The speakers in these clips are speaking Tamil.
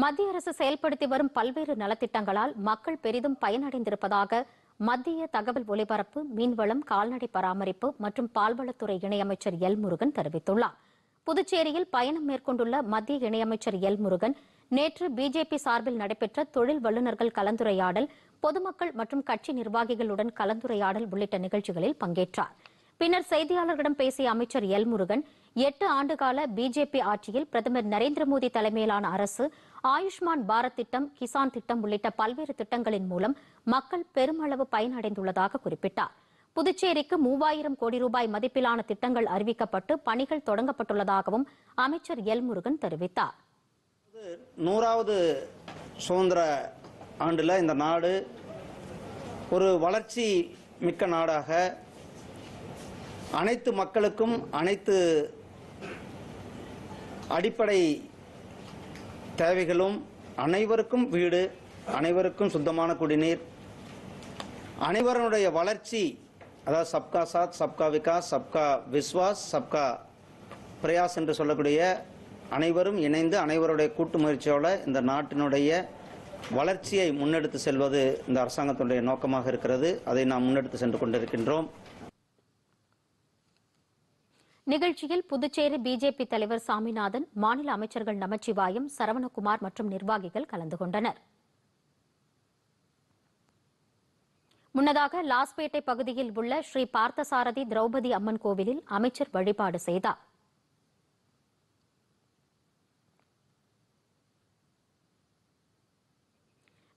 மத்திய அரசு செயல்படுத்தி வரும் பல்வேறு நலத்திட்டங்களால் மக்கள் பெரிதும் பயனடைந்திருப்பதாக மத்திய தகவல் ஒலிபரப்பு மீன்வளம் கால்நடை பராமரிப்பு மற்றும் பால்வளத்துறை இணையமைச்சர் எல் முருகன் தெரிவித்துள்ளார். புதுச்சேரியில் பயணம் மேற்கொண்டுள்ள மத்திய இணையமைச்சர் எல் முருகன் நேற்று பிஜேபி சார்பில் நடைபெற்ற தொழில் வல்லுநர்கள் கலந்துரையாடல் பொதுமக்கள் மற்றும் கட்சி நிர்வாகிகளுடன் கலந்துரையாடல் உள்ளிட்ட நிகழ்ச்சிகளில் பங்கேற்றார். பின்னர் செய்தியாளர்களிடம் பேசிய அமைச்சர் எல் முருகன் எட்டு ஆண்டுகால பிஜேபி ஆட்சியில் பிரதமர் நரேந்திர மோடி தலைமையிலான அரசு ஆயுஷ்மான் பாரத் திட்டம் கிசான் திட்டம் உள்ளிட்ட பல்வேறு திட்டங்களின் மூலம் மக்கள் பெருமளவு பயனடைந்துள்ளதாக குறிப்பிட்டார். புதுச்சேரிக்கு மூவாயிரம் கோடி ரூபாய் மதிப்பிலான திட்டங்கள் அறிவிக்கப்பட்டு பணிகள் தொடங்கப்பட்டுள்ளதாகவும் அமைச்சர் எல் முருகன் தெரிவித்தார். நூறாவது சுதந்திர ஆண்டில் இந்த நாடு ஒரு வளர்ச்சி மிக்க நாடாக அனைத்து மக்களுக்கும் அனைத்து அடிப்படை தேவைகளும் அனைவருக்கும் வீடு அனைவருக்கும் சுத்தமான குடிநீர் அனைவருடைய வளர்ச்சி அதாவது சப்கா சாத் சப்கா விகாஸ் சப்கா விஸ்வாஸ் சப்கா பிரயாஸ் என்று சொல்லக்கூடிய அனைவரும் இணைந்து அனைவருடைய கூட்டு முயற்சியோட இந்த நாட்டினுடைய வளர்ச்சியை முன்னெடுத்து செல்வது இந்த அரசாங்கத்தினுடைய நோக்கமாக இருக்கிறது. அதை நாம் முன்னெடுத்து சென்று கொண்டிருக்கின்றோம். நிகழ்ச்சியில் புதுச்சேரி பிஜேபி தலைவர் சாமிநாதன் மாநில அமைச்சர்கள் நமச்சிவாயம் சரவணகுமார் மற்றும் நிர்வாகிகள் கலந்து கொண்டனர். முன்னதாக லாஸ்பேட்டை பகுதியில் உள்ள ஸ்ரீ பார்த்தசாரதி திரௌபதி அம்மன் கோவிலில் அமைச்சர் வழிபாடு செய்தார்.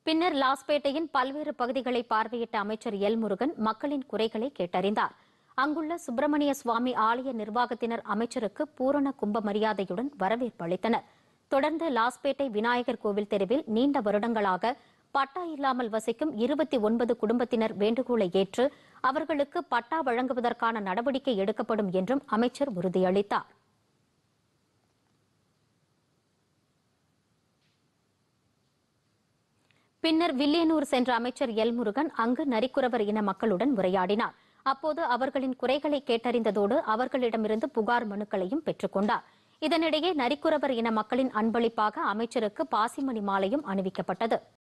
பின்னர் லாஸ்பேட்டையின் பல்வேறு பகுதிகளை பார்வையிட்ட அமைச்சர் எல் முருகன் மக்களின் குறைகளை கேட்டறிந்தார். அங்குள்ள சுப்பிரமணிய சுவாமி ஆலய நிர்வாகத்தினர் அமைச்சருக்கு பூரண கும்ப மரியாதையுடன் வரவேற்பு அளித்தனர். தொடர்ந்து லாஸ்பேட்டை விநாயகர் கோவில் தெருவில் நீண்ட வருடங்களாக பட்டா இல்லாமல் வசிக்கும் இருபத்தி ஒன்பது குடும்பத்தினர் வேண்டுகோளை ஏற்று அவர்களுக்கு பட்டா வழங்குவதற்கான நடவடிக்கை எடுக்கப்படும் என்றும் அமைச்சர் உறுதியளித்தார். பின்னர் வில்லியனூர் சென்ற அமைச்சர் எல் முருகன் அங்கு நரிக்குறவர் இன மக்களுடன் உரையாடினார். அப்போது அவர்களின் குறைகளை கேட்டறிந்ததோடு அவர்களிடமிருந்து புகார் மனுக்களையும் பெற்றுக் கொண்டார். இதனிடையே நரிக்குறவர் இன மக்களின் அன்பளிப்பாக அமைச்சருக்கு பாசிமணி மாலையும் அணிவிக்கப்பட்டது.